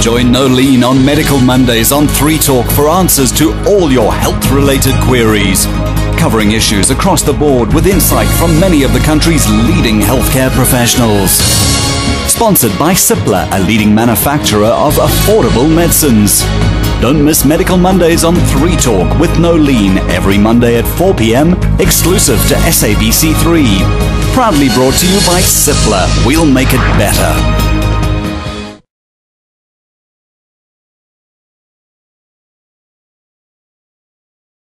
Join Nolene on Medical Mondays on 3 Talk for answers to all your health related queries. Covering issues across the board with insight from many of the country's leading healthcare professionals. Sponsored by Cipla, a leading manufacturer of affordable medicines. Don't miss Medical Mondays on 3 Talk with Nolene every Monday at 4 p.m., exclusive to SABC3. Proudly brought to you by Cipla. We'll make it better.